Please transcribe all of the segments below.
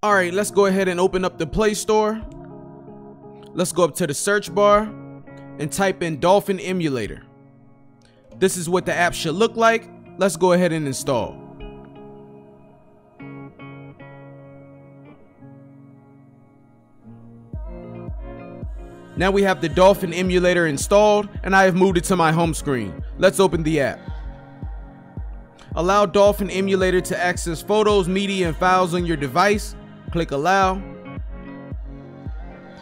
All right, let's go ahead and open up the Play Store. Let's go up to the search bar and type in Dolphin Emulator. This is what the app should look like. Let's go ahead and install. Now we have the Dolphin emulator installed and I have moved it to my home screen. Let's open the app. Allow Dolphin emulator to access photos, media, and files on your device. Click allow.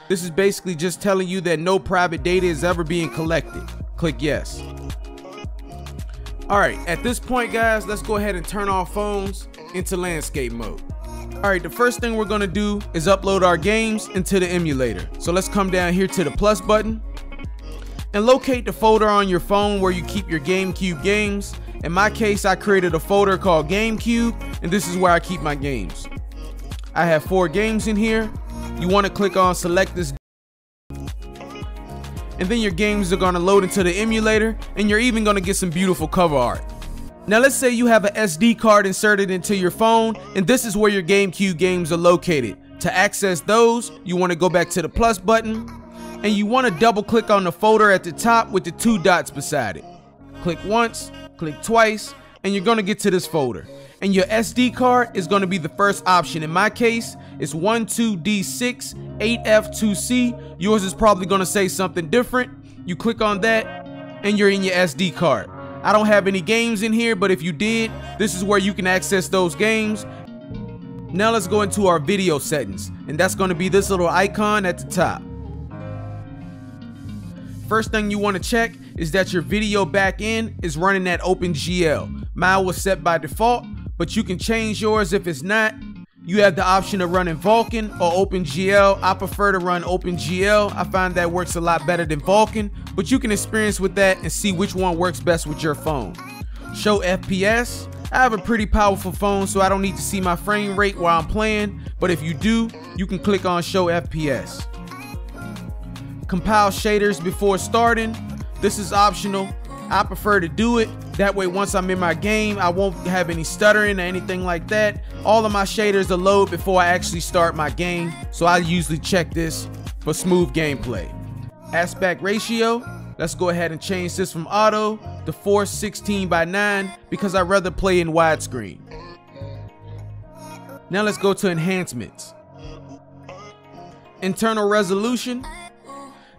This is basically just telling you that no private data is ever being collected. Click yes. All right, at this point guys, let's go ahead and turn our phones into landscape mode. All right, the first thing we're gonna do is upload our games into the emulator. So let's come down here to the plus button and locate the folder on your phone where you keep your GameCube games. In my case, I created a folder called GameCube, and this is where I keep my games. I have four games in here. You wanna click on select this and then your games are gonna load into the emulator and you're even gonna get some beautiful cover art. Now let's say you have an SD card inserted into your phone and this is where your GameCube games are located. To access those, you want to go back to the plus button and you want to double click on the folder at the top with the two dots beside it. Click once, click twice, and you're going to get to this folder. And your SD card is going to be the first option. In my case, it's 12D6 8F2C. Yours is probably going to say something different. You click on that and you're in your SD card. I don't have any games in here, but if you did, this is where you can access those games. Now let's go into our video settings, and that's going to be this little icon at the top. First thing you want to check is that your video backend is running at OpenGL. Mine was set by default, but you can change yours if it's not. You have the option of running Vulkan or OpenGL. I prefer to run OpenGL. I find that works a lot better than Vulkan, but you can experience with that and see which one works best with your phone. Show FPS. I have a pretty powerful phone, so I don't need to see my frame rate while I'm playing, but if you do, you can click on Show FPS. Compile shaders before starting. This is optional. I prefer to do it. That way, once I'm in my game, I won't have any stuttering or anything like that. All of my shaders are load before I actually start my game, so I usually check this for smooth gameplay. Aspect ratio, let's go ahead and change this from auto to 416 by 9 because I'd rather play in widescreen. Now let's go to enhancements. Internal resolution,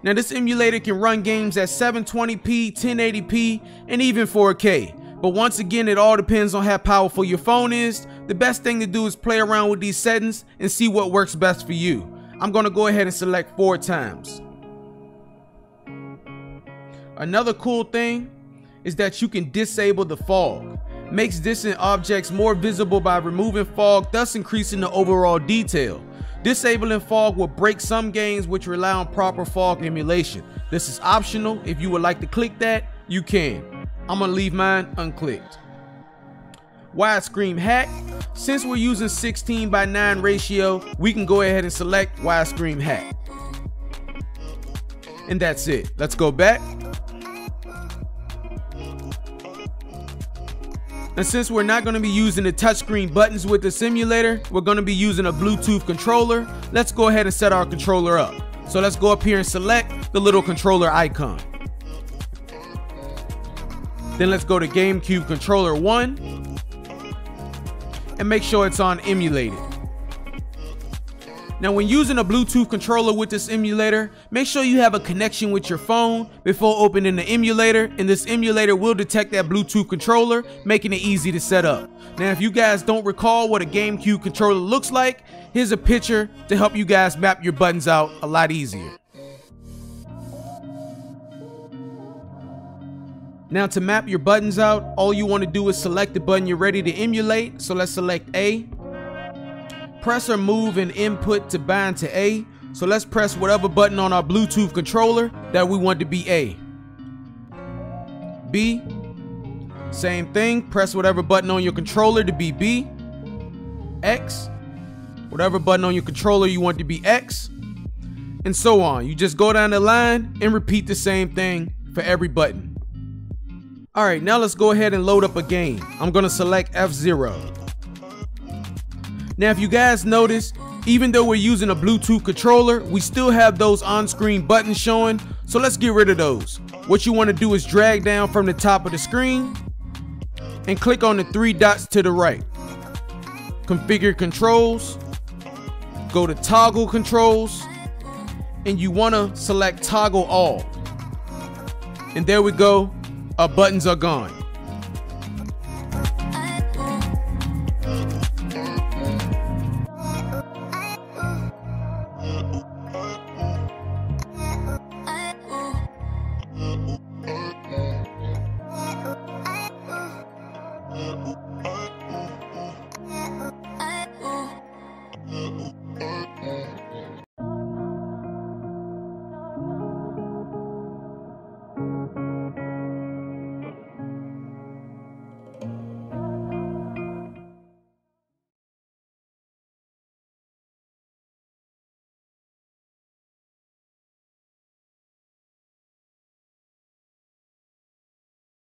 now this emulator can run games at 720p, 1080p, and even 4K. But once again, it all depends on how powerful your phone is. The best thing to do is play around with these settings and see what works best for you. I'm gonna go ahead and select four times. Another cool thing is that you can disable the fog. Makes distant objects more visible by removing fog, thus increasing the overall detail. Disabling fog will break some games which rely on proper fog emulation. This is optional. If you would like to click that, you can. I'm gonna leave mine unclicked. Widescreen hack. Since we're using 16 by 9 ratio, we can go ahead and select widescreen hack. And that's it. Let's go back. And since we're not going to be using the touchscreen buttons with the simulator, we're going to be using a Bluetooth controller. Let's go ahead and set our controller up. So let's go up here and select the little controller icon. Then let's go to GameCube controller 1 and make sure it's on emulated. Now when using a Bluetooth controller with this emulator, make sure you have a connection with your phone before opening the emulator and this emulator will detect that Bluetooth controller, making it easy to set up. Now if you guys don't recall what a GameCube controller looks like, here's a picture to help you guys map your buttons out a lot easier. Now to map your buttons out, all you want to do is select the button you're ready to emulate. So let's select A, press or move an input to bind to A. So let's press whatever button on our Bluetooth controller that we want to be A. B, same thing, press whatever button on your controller to be B. X, whatever button on your controller you want to be X, and so on. You just go down the line and repeat the same thing for every button. Alright, now let's go ahead and load up a game. I'm gonna select F-Zero. Now, if you guys notice, Even though we're using a Bluetooth controller, we still have those on-screen buttons showing, so let's get rid of those. What you wanna do is drag down from the top of the screen and click on the three dots to the right. Configure controls, go to toggle controls, and you wanna select toggle all. And there we go, our buttons are gone.